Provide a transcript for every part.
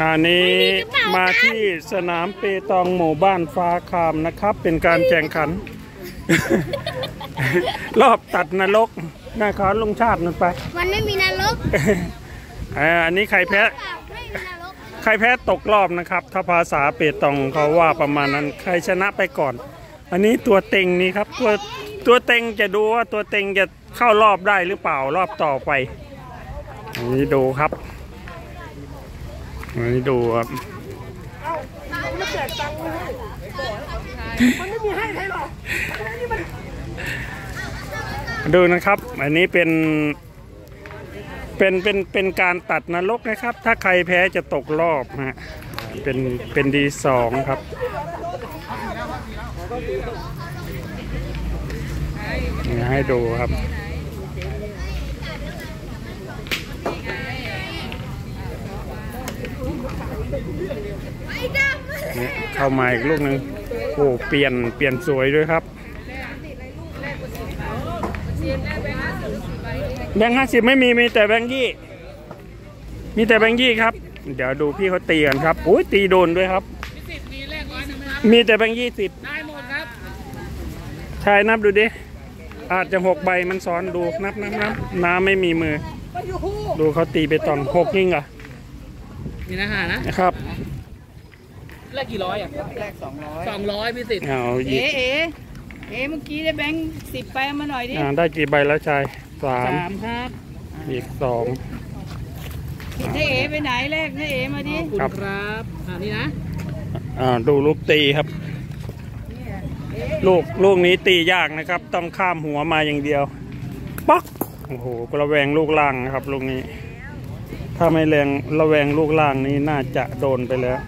อันนี้มาที่สนามเปตองหมู่บ้านฟ้าคามนะครับ เป็นการแข่งขัน รอบตัดนรกนะครับลุงชาตินั่นไป มันไม่มีนรกอ่าอันนี้ใครแพ้ไม่มีนรกใครแพ้ตกรอบนะครับ ถ้าภาษาเปตองเขาว่าประมาณนั้นใครชนะไปก่อน อันนี้ตัวเต็งนี่ครับตัวตัวเต็งจะดูว่าตัวเต็งจะเข้ารอบได้หรือเปล่ารอบต่อไปอันนี้ดูครับ อันนี้ดูครับดูนะครับ อันนี้เป็น เป็น เป็น เป็นการตัดนรกนะครับ ถ้าใครแพ้จะตกรอบฮะ เป็น เป็นดีสองครับ ให้ดูครับ นี่เข้ามาอีกลูกหนึ่งโอ้เปลี่ยนเปลี่ยนสวยด้วยครับแบงค์ห้าสิบไม่มีมีแต่แบงค์ยี่มีแต่แบงค์ยี่ครับ เดี๋ยวดูพี่เขาตีกันครับโอ้ยตีโดนด้วยครับ มีแต่แบงค์ยี่สิบได้หมดครับชายนับดูดิอาจจะหกใบมันซ้อนดูนับนับนับน้ำไม่มีมือ ดูเขาตีไปตอนหกยิ่งเหรอะ มีอาหารนะนะครับแรกกี่ร้อยอะแรกสองร้อยสองร้อยพี่สิทธิ์เอาหยิบเอ๋เอ๋เอ๋เมื่อกี้ได้แบงค์สิบไปเอามาหน่อยดิอ่าได้กี่ใบแล้วชายสามสามครับอีกสองให้เอ๋ไปไหนแรกให้เอ๋มาดิขอบคุณครับครับอ่านี่นะอ่าดูลูกตีครับ ลูกลูกนี้ตียากนะครับ ต้องข้ามหัวมาอย่างเดียวปักโอ้โหระแวงลูกล่างนะครับลูกนี้ ถ้าไม่แรงระแวงลูกล่างนี้น่าจะโดนไปแล้ว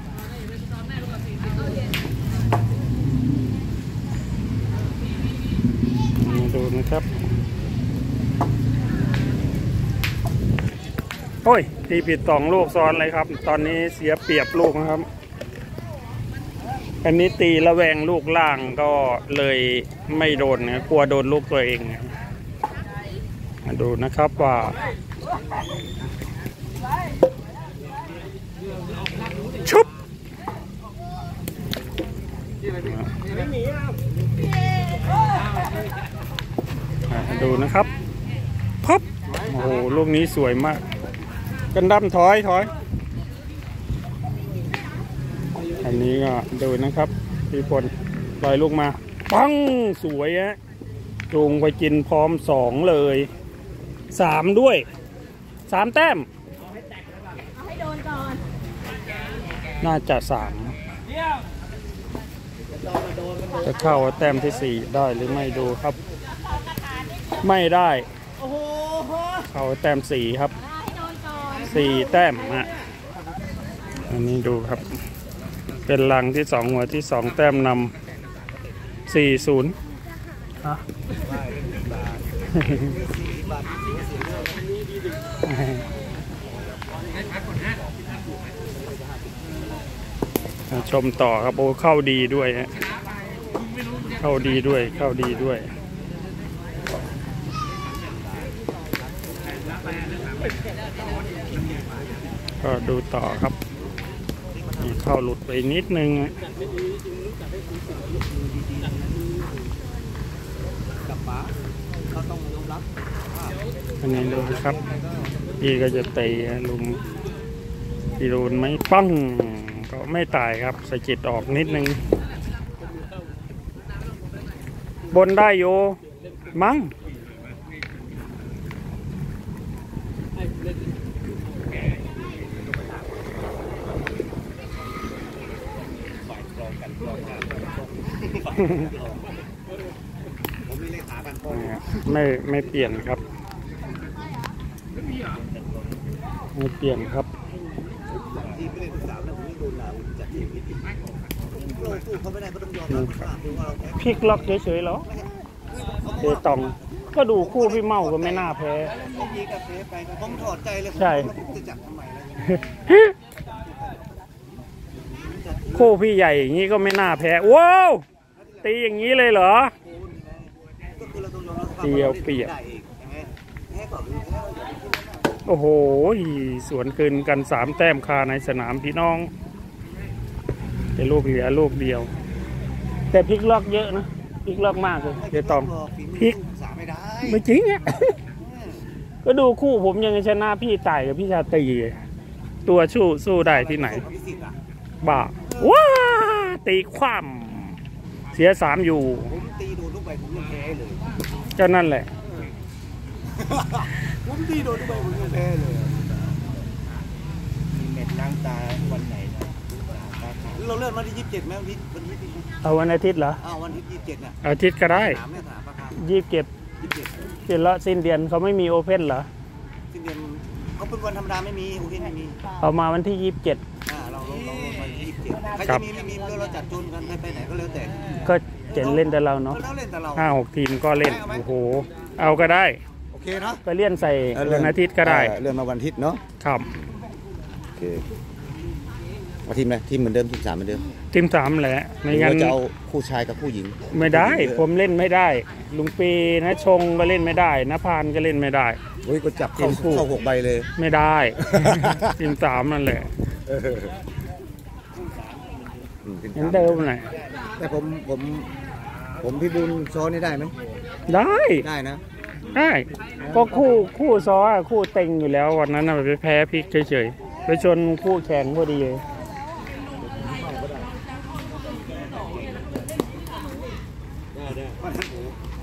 มาดูนะครับ โอ้ย ตีผิดสองลูกซ้อนเลยครับ ตอนนี้เสียเปรียบลูกนะครับ อันนี้ตีระแวงลูกล่างก็เลยไม่โดนนะกลัวโดนลูกตัวเอง มาดูนะครับว่า นะครับพับโอ้โหลูกนี้สวยมาก กันดั้มถอยถอย อันนี้ก็ดูนะครับพี่พลปล่อยลูกมา ปังสวยฮะจูงไปกินพร้อมสองเลยสามด้วยสามแต้ม น่าจะสามจะเข้าแต้มที่สี่ได้หรือไม่ดูครับ ไม่ได้เข้าแต้มสี่ครับสี่แต้มฮะอันนี้ดูครับ เป็นลังที่สองหัวที่สองแต้มนำสี่ศูนย์ชมต่อครับโอ้เข้าดีด้วยฮะเข้าดีด้วยเข้าดีด้วย ก็ดูต่อครับมีเข้าหลุดไปนิดนึงอะอันนี้ดูครับพี่ก็จะตีลุมพี่โดนไหมปังก็ไม่ตายครับสะกิดออกนิดนึง บนได้อยู่มั้ง ไม่ไม่เปลี่ยนครับ ไม่เปลี่ยนครับพลิกล็อกเฉยๆเหรอเดตองก็ดูคู่พี่เมาก็ไม่น่าแพ้ผมถอดใจเลยใช่จะจับทำไมแล้วคู่พี่ใหญ่อย่างนี้ก็ไม่น่าแพ้ ว้าว ตีอย่างนี้เลยเหรอก็คือเราต้องยอมรับเดียวเปรียบได้เองใช่ไหมแพ้ก่อนคือแพ้เราอย่าไปคิดว่าโอ้โหสวนคืนกันสามแต้มคาในสนามพี่น้อง แต่ลูกเหลือลูกเดียว แต่พลิกล็อกเยอะนะพลิกล็อกมากเลยเดี๋ยวตองพริกสาไม่ได้ไม่จริงอะก็ดูคู่ผมยังชนะพี่ต่ายกับพี่ชาตรีตัวสู้สู้ได้ที่ไหนพิสิทธิ์อะบ้าว้าตีคว่ำเสียสามอยู่ ผมตีโดนลูกใบผมยังแพ้เลยเจ้านั่นแหละ ผมตีโดนลูกใบผมยังแพ้เลยมีเม็ดล้างตาวันไหนนะเราเลื่อนวันที่ยี่สิบเจ็ดไหมวันที่วันที่ยี่สิบเอาวันอาทิตย์เหรออ้าววันที่ยี่สิบเจ็ดน่ะเอาอาทิตย์ก็ได้ถามแม่ถามประคามยี่สิบเจ็ดยี่สิบเจ็ดเสร็จแล้วสิ้นเดือนเขาไม่มีโอเพนเหรอสิ้นเดือนเขาเป็นวันธรรมดาไม่มีโอเคไม่มีเอามาวันที่ยี่สิบเจ็ดอ่าเราเราเราลงไปยี่สิบเจ็ด ใครครัจะบ มีไม่มีก็เราจัดจูนกันไปไหนก็แล้วแต่ก็เจ็ดเล่นแต่เราเนาะก็แล้วเล่นแต่เรา ห้าหกทีมก็เล่น โอ้โห เอาก็ได้ โอเคเนาะไปเลี่ยนใส่วันอาทิตย์ก็ได้ เลื่อนมาวันอาทิตย์เนาะครับ โอเคเอาทีมอะไรทีมเหมือนเดิมทีมสามเหมือนเดิมทีมสามแหละ ไม่หรืองั้นว่าจะเอาคู่ชายกับคู่หญิงไม่ได้ ผมเล่นไม่ได้ ลุงปีนะชงก็เล่นไม่ได้นะพานก็เล่นไม่ได้โอ้ยก็จับเข้าทีมคู่เข้าหกใบเลย ไม่ได้ ทีมสามนั่นแหละอืมทีม เหมือนสามเดิมแหละแต่ผมผมผมพี่บุญซ้อนนี่ได้ไหมได้ ได้นะ ได้ก็คู่คู่ซ้ออะคู่เต็งอยู่แล้ววันนั้นน่ะไปแพ้พลิกเฉยๆไปชนคู่แข่งพอดีเลย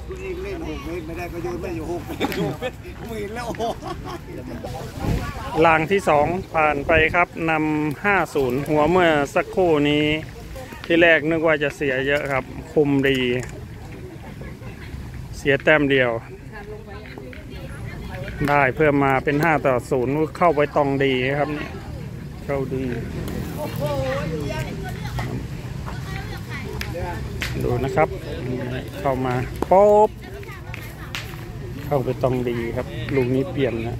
ตัวเองเล่นหกเมตรไม่ได้ก็โยนไม่อยู่หกเมตรหกเมตรผมเห็นแล้วโอ้โหลางที่สองผ่านไปครับนำห้าศูนย์หัวเมื่อสักครู่นี้ ที่แรกนึกว่าจะเสียเยอะครับ คุมดี เสียแต้มเดียว ได้เพิ่มมาเป็นห้าต่อศูนย์เข้าไปตองดีครับเนี่ยเข้าดี ดูนะครับ เข้ามาป๊บเข้าไปตองดีครับ ลูกนี้เปลี่ยนนะ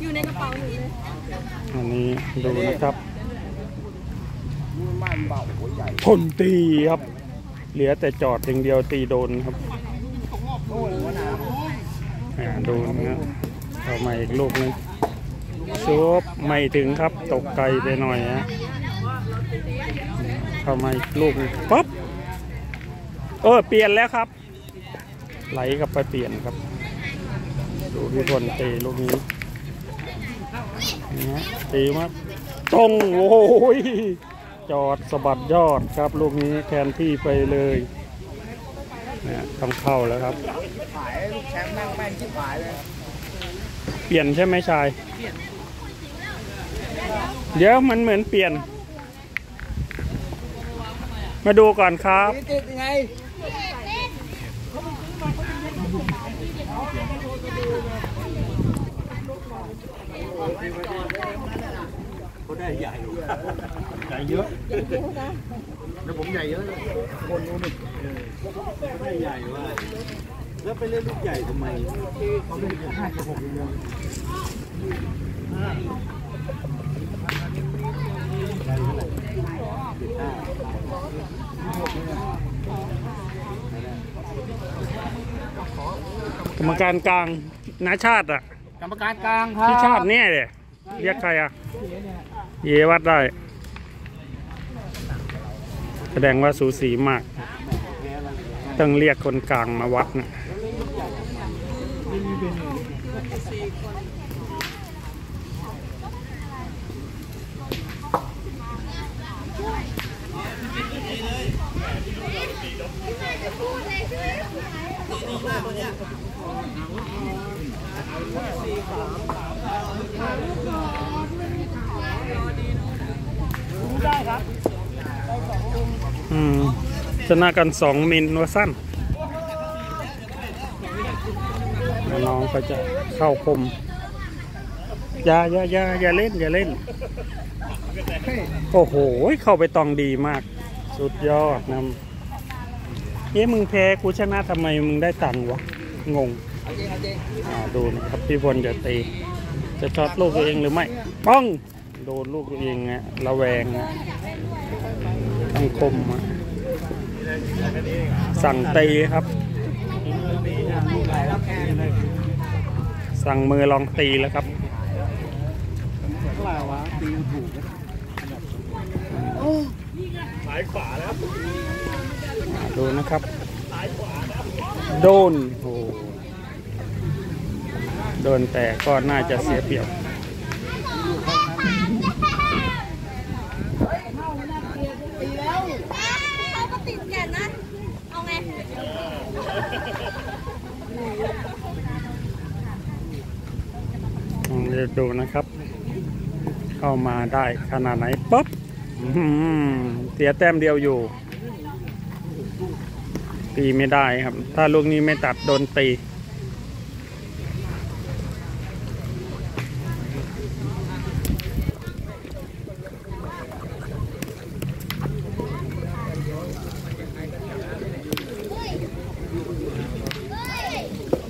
อยู่ในกระเป๋าหนูเลยอันนี้ดูนะครับ ทนตีครับ เหลือแต่จอดอย่างเดียวตีโดนครับอ่าดูนะเข้ามาอีกลูกนึงชุบไม่ถึงครับตกไกลไปหน่อยฮะเข้ามาอีกลูกปั๊บเออเปลี่ยนแล้วครับ ไหลกลับไปเปลี่ยนครับ ดูพี่พลตะลูกนี้นะตีมาตรงโอ้ย จอดสะบัดยอดครับ ลูกนี้แทนที่ไปเลยเนะต้องเข้าแล้วครับแชมป์นั่งแม่งชิบหายเลย เปลี่ยนใช่ไหมชาย เดี๋ยวมันเหมือนเปลี่ยน มาดูก่อนครับติดยังไงเขาได้ใหญ่ ญ่เยอะแล้วผมใหญ่เยอะคนนู้นนี่ได้ใหญ่ว่าแล้วไปเล่นลูกใหญ่ทำไมเขาเล่นห้าสิบหกเองกรรมการกลางนาชาติอะกรรมการกลางครับที่ชาติเนี่ยเลยเรียกใครอะเยวัดได้ แสดงว่าสูสีมาก ต้องเรียกคนกลางมาวัดนะ อืมชนะกันสองมิลว่าสั้นน้องก็จะเข้าคมอย่าอย่าอย่าอย่าเล่น อย่าเล่น โอ้โห เข้าไปตองดีมาก สุดยอดนะเอ๊ะมึงแพ้กูชนะทำไมมึงได้ตังค์วะ งงดูนะครับพี่พลจะตี จะช็อตลูกตัวเองหรือไม่ ป้อง โดนลูกตัวเองอะระแวงอะ งคม สั่งตีครับ สั่งมือลองตีแล้วครับเท่าไหร่วะตีถูกนะดูนะครับโดนโอ้โดนแต่ก็น่าจะเสียเปรียบ เขาก็ติดแก่นนะ เอาไง ลองเดี๋ ยวดูนะครับ เข้ามาได้ขนาดไหนปุ๊บอื้อหือเสียแต้มเดียวอยู่ ตีไม่ได้ครับ ถ้าลูกนี้ไม่ตัดโดนตี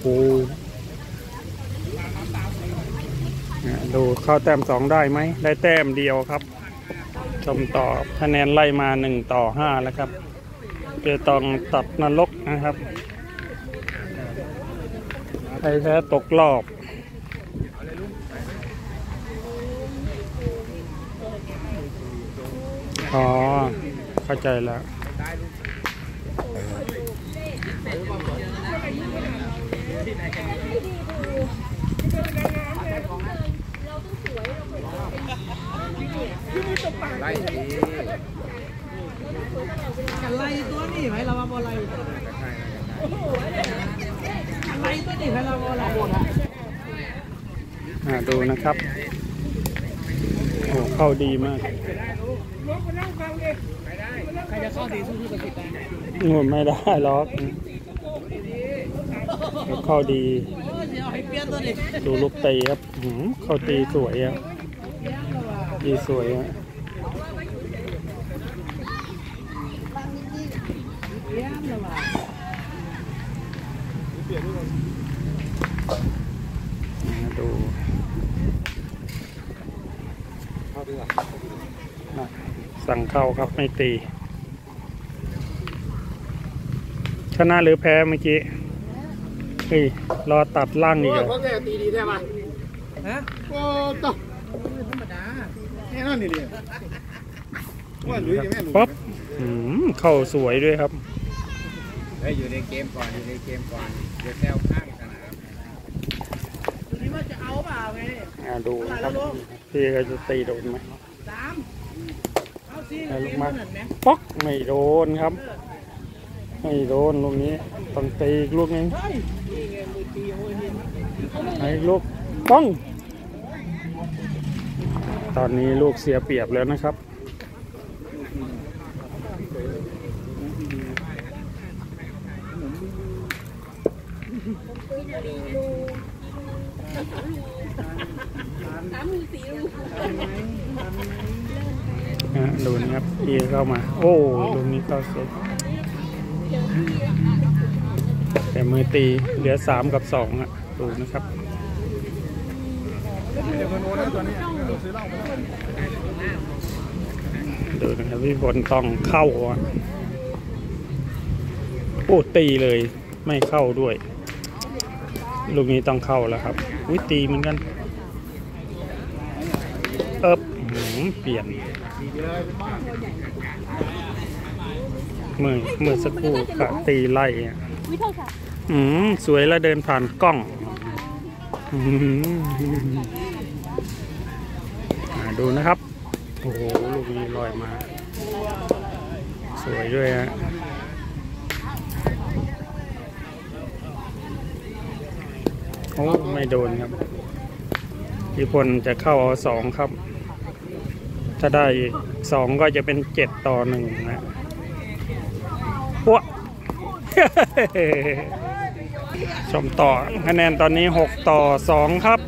โอ้เนี่ยดู เข้าแต้มสองได้ไหม ได้แต้มเดียวครับ ชมต่อคะแนนไล่มาหนึ่งต่อห้าแล้วครับเปตองตัดนรกนะครับใครแพ้ตกรอบอ๋อเข้าใจแล้ว อะไรตัวนี้ไหมเรามาบอลอะไรอะไรตัวนี้ไหมเราบอลอะไรอ่าดูนะครับ โอ้เข้าดีมากใครจะเข้าดีสู้กับติดได้โอ้ไม่ได้หรอกเข้าดีดูลูกตีครับหืมเข้าตีสวยอะตีสวยอะ เปลี่ยนแล้วว่ะอ่าดูอะสั่งเข้าครับไม่ตี ชนะหรือแพ้เมื่อกี้เฮ้ยรอตัดล่างอีกเหรอเขาแค่ตีดีได้ไหมฮะโอ้ต่อธรรมดาแค่นั้นนี่เลยว่าหลุยยังไม่หลุยป๊บหืมเข้าสวยด้วยครับ เฮ้ยอยู่ในเกมก่อนอยู่ในเกมก่อนเดี๋ยวแซวข้างสนามดูนี่ว่าจะเอาเปล่าไงอ่าดูนะครับพี่ก็จะตีโดนไหมสามเอาสิเอาลูกเกมมานั่นไหมป๊อกไม่โดนครับ ไม่โดนลูกนี้ต้องตีอีกลูกนึงเฮ้ยนี่ไงมือตีโอ้ยเห็นให้ลูกป้อง ตอนนี้ลูกเสียเปรียบแล้วนะครับ สามมือสีลูก นะ ดูนะครับพี่เข้ามา โอ้ลูกนี้เข้าเสร็จแต่มือตีเหลือสามกับสองอะดูนะครับดูนะครับพี่ฝนต้องเข้าอะโอ้ตีเลยไม่เข้าด้วย ลูกนี้ต้องเข้าแล้วครับ อุ้ยตีเหมือนกัน เอิบอื้อหือเปลี่ยนเมื่อเมื่อสักครู่กะตีไล่อะวิโทษค่ะอืมสวยแล้วเดินผ่านกล้องอืมอ่าดูนะครับ โอ้โห ลูกนี้ลอยมา สวยด้วยฮะ โอ้ไม่โดนครับพี่พลจะเข้าเอาสองครับ ถ้าได้อีกสองก็จะเป็นเจ็ดต่อหนึ่งนะวะชมต่อคะแนนตอนนี้6ต่อ2ครับ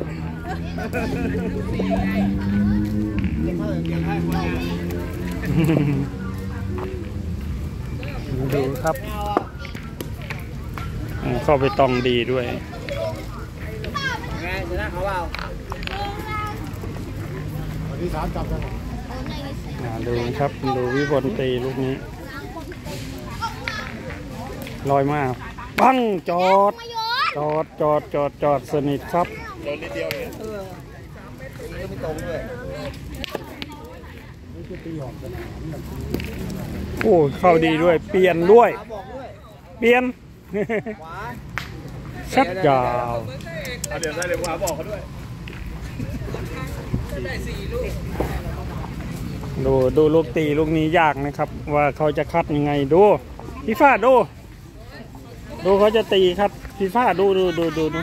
ดูครับ เข้าไปตองดีด้วย นะเขาเปล่าที่สามจับกันดูครับดูวิพลตีลูกนี้ลอยมากปั้งจอด จอดจอดจอดจอดสนิทครับโดนนิดเดียวเองเออไม่ตรงด้วยโอ้เข้าดีด้วย เปลี่ยนด้วย เปลี่ยนชัดยาว เดี๋ยวได้เดี๋ยวขวาบอกเขาด้วย ดูดูลูกตีลูกนี้ยากนะครับ ว่าเขาจะคัดยังไงดู พี่ฟ้าดู ดูเขาจะตีครับ พี่ฟ้าดูดูดูดูดู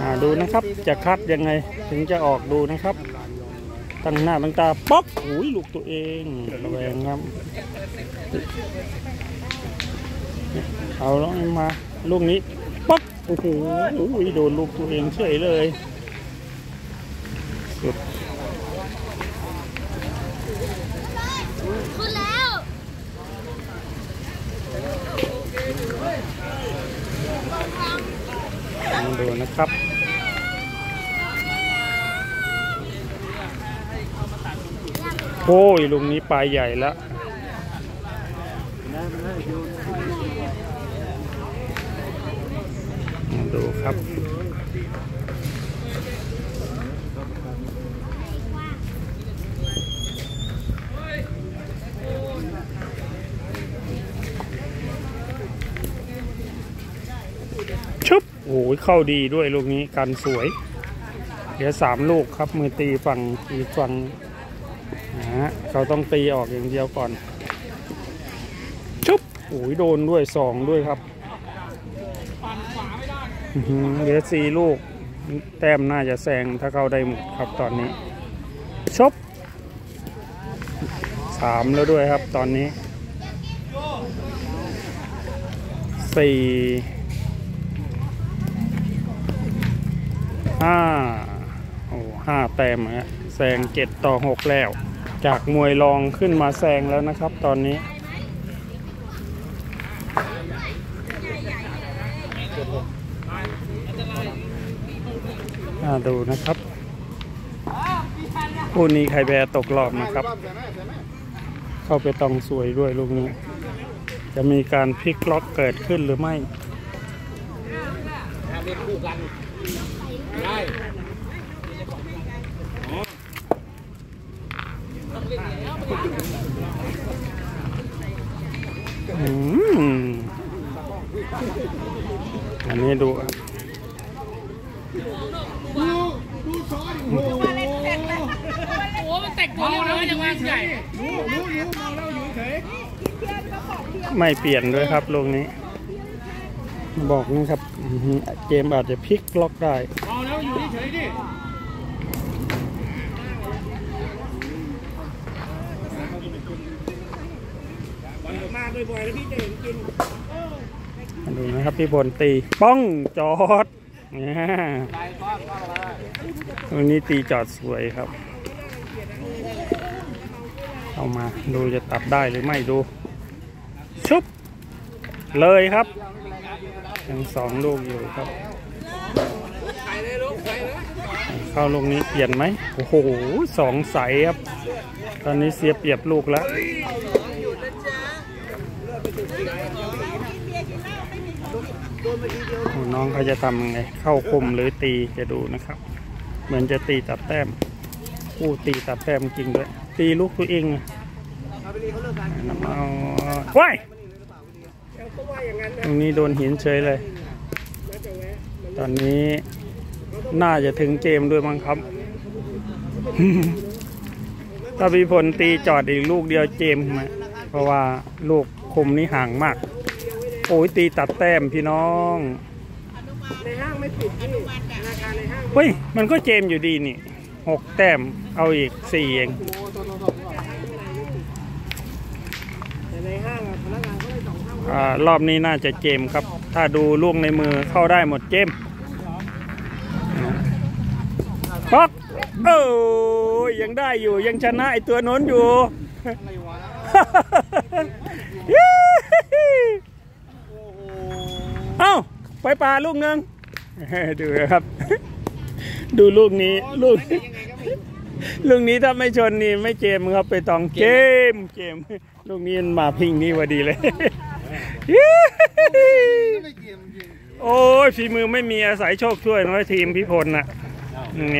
อ่าดูนะครับจะคัดยังไงถึงจะออกดูนะครับตั้งหน้าตั้งตาป๊อกอุ้ยลูกตัวเองระแวงครับเอาแล้วมาลูกนี้ โอ้โหอุ้ยโดนลูกตัวเองเฉยเลยสุดขึ้นแล้วมาดูนะครับโอ้ยลุงนี้ปลายใหญ่แล้วมา ดูครับ ชุบโอ้ยเข้าดีด้วยลูกนี้กันสวย เดี๋ยวสามลูกครับ มือตีฝั่งอีกฝั่งนะฮะเขาต้องตีออกอย่างเดียวก่อน ชุบโอ้ยโดนด้วยสองด้วยครับ เหลือสี่ลูก แต้มน่าจะแซงถ้าเข้าได้หมดครับตอนนี้ ชบสามแล้วด้วยครับตอนนี้สี่ห้าโอ้ห้าแต้มฮะแซงเจ็ดต่อหกแล้ว จากมวยรองขึ้นมาแซงแล้วนะครับตอนนี้ ดูนะครับคู่นี้ใครแพ้ตกรอบนะครับ เข้าไปตองสวยด้วยลูกนี้ จะมีการพลิกล็อกเกิดขึ้นหรือไม่ถ้าเล่นคู่กันได้ อืมอันนี้ดูอะโอ้มันแตกตัวเร็วเลยจังหวะใหญ่ไม่เปลี่ยนด้วยครับลูกนี้ บอกนะครับอื้อหือเกมอาจจะพลิกล็อกได้เอาแล้วอยู่เฉยๆดิมาดูนะครับพี่บนตีป้องจอดเนี่ยตรงนี้ตีจอดสวยครับ เอามาดูจะตัดได้หรือไม่ดู ชุบ เลยครับยังสองลูกอยู่ครับ เข้าลูกนี้เปลี่ยนไหมโอ้โหสองใสครับ ตอนนี้เสียเปรียบลูกแล้วน้องเขาจะทำยังไง เข้าคมหรือตีจะดูนะครับ เหมือนจะตีตัดแต้มผู้ตีตัดแต้มจริงด้วย ตีลูกตัวเองอะน้ำเอาว้ายตรงนี้โดนหินเฉยเลย ตอนนี้น่าจะถึงเกมด้วยมั้งครับ ถ้าพี่พลตีจอดอีกลูกเดียวเจมส์นะเพราะว่าลูกคมนี้ห่างมาก โอ้ยตีตัดแต้มพี่น้องในห้างไม่ปิดที่ธนาคารในห้างเฮ้ย มันก็เจมอยู่ดีนี่หกแต้มเอาอีกสี่เอง แต่ในห้างอะพนักงานเขาได้สองเท่า อา รอบนี้น่าจะเจมครับ ถ้าดูลูกในมือเข้าได้หมดเจมป๊อกโอ้ยยังได้อยู่ยังชนะไอตัวน้นอยู่เอ้าไปปลาลูกหนึงดูนะครับ ดูลูกนี้ลูกลูกนี้ถ้าไม่ชนนี่ไม่เจมครับไปตองเจมเจมลูกนี้มันมาพิงนี่พอดีเลย โโอ้ยฝีมือไม่มีอาศัยโชคช่วยน้อยทีมพิพลน่ะแหม